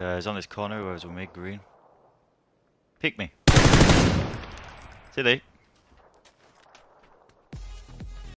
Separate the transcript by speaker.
Speaker 1: Uh, he's on this corner Where's it with me, green. Pick me. See they.